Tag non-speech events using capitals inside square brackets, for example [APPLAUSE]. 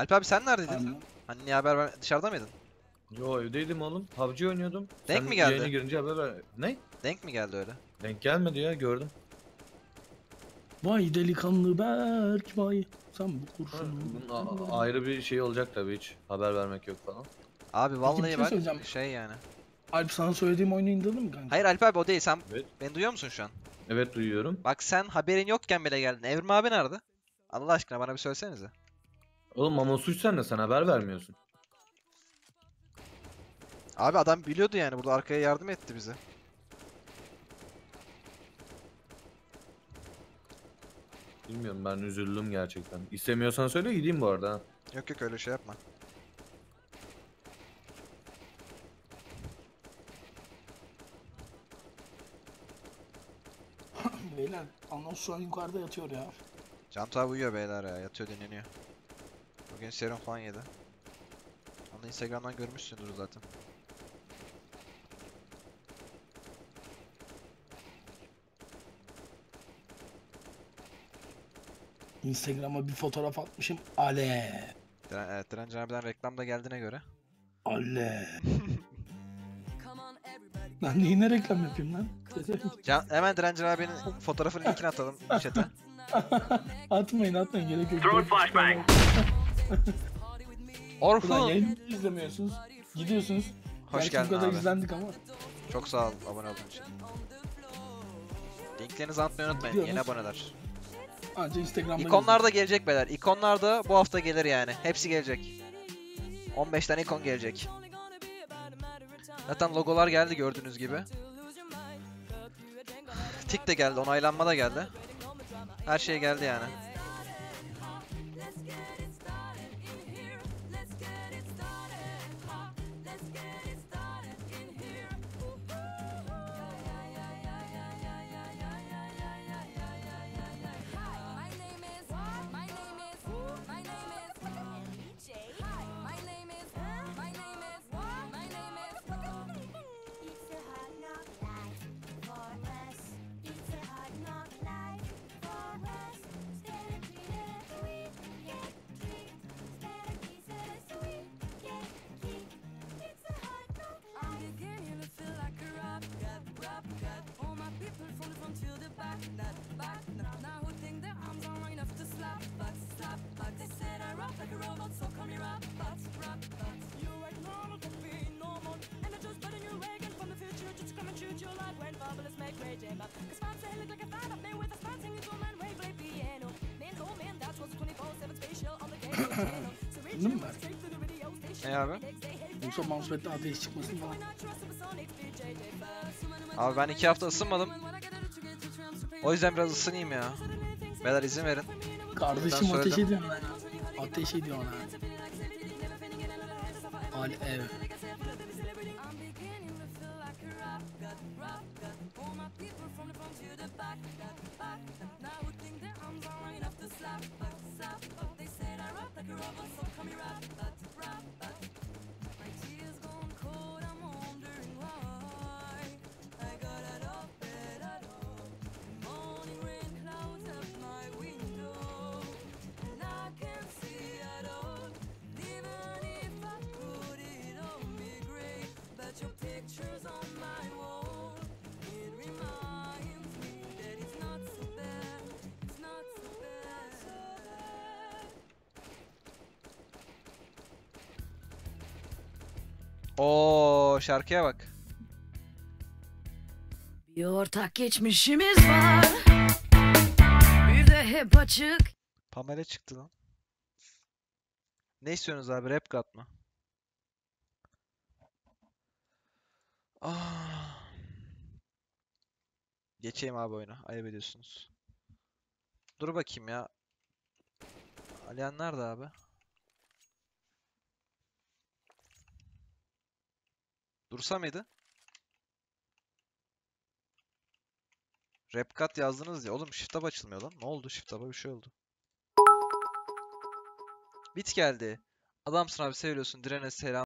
Alp abi sen neredeydin? Aynen. Hani niye haber ver... dışarıda mıydın? Yo evdeydim oğlum. PUBG oynuyordum. Denk Sen mi geldi? Yayına girince haber ver. Ne? Denk mi geldi öyle? Denk gelmedi ya gördüm. Vay delikanlı Berk vay. Sen bu kurşunu. Ayrı bir şey olacak tabii hiç. Haber vermek yok falan. Abi vallahi şey bak söyleyeceğim. şey yani. Alp sana söylediğim oyunu indirdin mi kanka? Hayır Alp abi o değil sen Evet. beni duyuyor musun şu an? Evet duyuyorum. Bak sen haberin yokken bile geldin. Evrim abi nerede? Allah aşkına bana bir söylesenize. Oğlum ama suç sen de sen haber vermiyorsun. Abi adam biliyordu yani burada arkaya yardım etti bize. Bilmiyorum ben üzüldüm gerçekten. İstemiyorsan söyle gideyim bu arada. ha. Yok yok öyle şey yapma. Beyler anons şu an yukarıda yatıyor ya. Cantu abi uyuyor beyler ya yatıyor dinleniyor. Bugün serum falan yedi. Onu Instagram'dan görmüşsündür zaten. Instagram'a bir fotoğraf atmışım. Ale. Diren, evet Direnci abiden reklam da geldiğine göre. Ale. [LAUGHS] Lan neyine reklam yapayım lan? Can, hemen Direnci abinin fotoğrafını linkini atalım chat'e. [LAUGHS] atmayın atmayın gerek yok. Throwing flashbang. [LAUGHS] Ulan yayını izlemiyorsunuz. Gidiyorsunuz. Hoş Belki geldin bu kadar abi. izlendik ama. Çok sağ ol abone olduğun için. Linklerinizi atmayı unutmayın yeni Gidiyoruz. aboneler. Anca Instagram'da İkonlar da gelecek beyler. İkonlar da bu hafta gelir yani. Hepsi gelecek. 15 tane ikon gelecek. Zaten logolar geldi gördüğünüz gibi. Tik de geldi, onaylanma da geldi. Her şey geldi yani. That back. Now, who think their arms are enough to slap back, slap back. They said I rock like a robot, so call me rap, but rap, but. You ain't normal to be normal. And I just put in your wagon from the future just to come and shoot you like when fabulous make raging back. Cause my say look like a fan of me with a span singing to a man, wave play piano. Man, oh man, that was a 24-7 spatial on the game channel. So reach out straight to the radio station. Çıkmasın falan. Abi ben iki hafta ısınmadım. O yüzden biraz ısınayım ya. Beyler izin verin. Kardeşim ateş ediyorum ben. Ateş ediyor ona. Ale ev. I'm the the. Now would think arms are long enough to slap, but they said I rock like a robot, so call me rap, Oo şarkıya bak. Bir ortak geçmişimiz var. Bir de hep açık. Pamela çıktı lan. Ne istiyorsunuz abi? Rap mı? Ah. Geçeyim abi oyuna. Ayıp ediyorsunuz. Dur bakayım ya. Alihan nerede abi? Dursa mıydı? Rap yazdınız ya. Oğlum shift tab açılmıyor lan. Ne oldu? Shift bir şey oldu. Bit geldi. Adamsın abi seviyorsun. Direne selam.